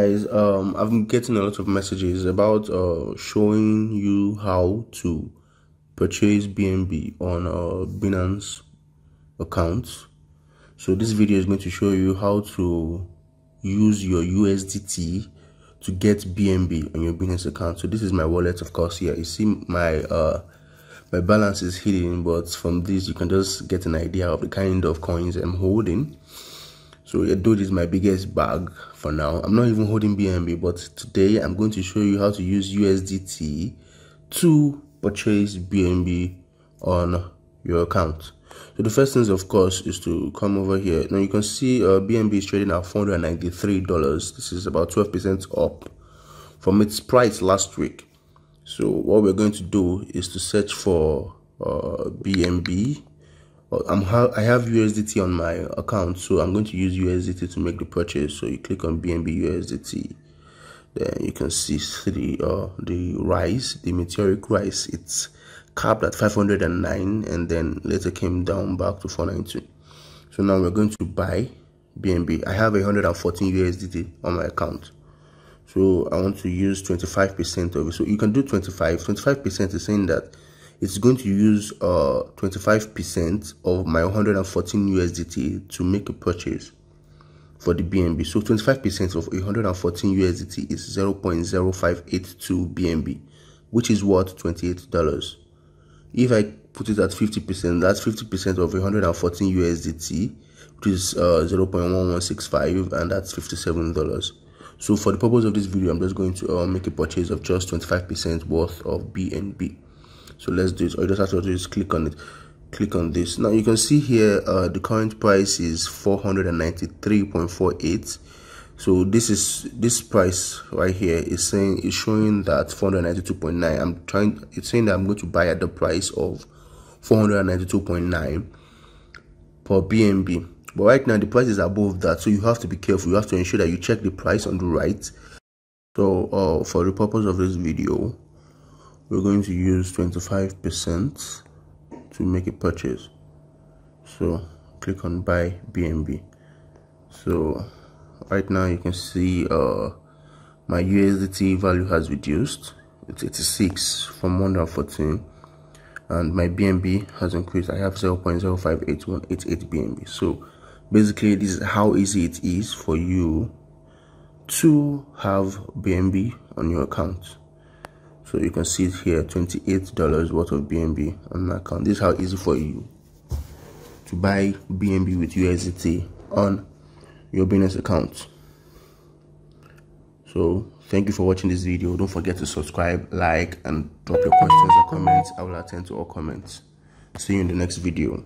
guys um i've been getting a lot of messages about uh showing you how to purchase bnb on a binance account so this video is going to show you how to use your usdt to get bnb on your binance account. So this is my wallet of course. Here you see my uh my balance is hidden but from this you can just get an idea of the kind of coins i'm holding so this is my biggest bag for now. I'm not even holding bnb but today i'm going to show you how to use usdt to purchase bnb on your account. So the first thing of course is to come over here. Now you can see uh, bnb is trading at 493 dollars. This is about 12 percent up from its price last week. So what we're going to do is to search for uh, bnb I'm ha I have USDT on my account, so I'm going to use USDT to make the purchase. So you click on BNB USDT, then you can see the uh, the rise, the meteoric rise. It's capped at 509, and then later came down back to 492. So now we're going to buy BNB. I have 114 USDT on my account, so I want to use 25% of it. So you can do 25. 25% is saying that it's going to use uh 25% of my 114 USDT to make a purchase for the BNB. So 25% of 114 USDT is 0.0582 BNB, which is worth $28. If I put it at 50%, that's 50% of 114 USDT, which is uh, 0.1165, and that's $57. So for the purpose of this video, I'm just going to uh, make a purchase of just 25% worth of BNB so let's do it. Or you just have to just click on it. Click on this. Now you can see here uh, the current price is 493.48 so this is this price right here is saying is showing that 492.9 i'm trying it's saying that i'm going to buy at the price of 492.9 per bnb but right now the price is above that. So you have to be careful. You have to ensure that you check the price on the right. So uh, for the purpose of this video we're going to use 25% to make a purchase. So click on buy BNB so right now you can see uh my USDT value has reduced. It's 86 from 114 and my BNB has increased. I have 0.058188 BNB so basically this is how easy it is for you to have BNB on your account so you can see it here $28 worth of BNB on my account. This is how easy for you to buy BNB with USDT on your Binance account. So thank you for watching this video. Don't forget to subscribe like and drop your questions or comments. I will attend to all comments. See you in the next video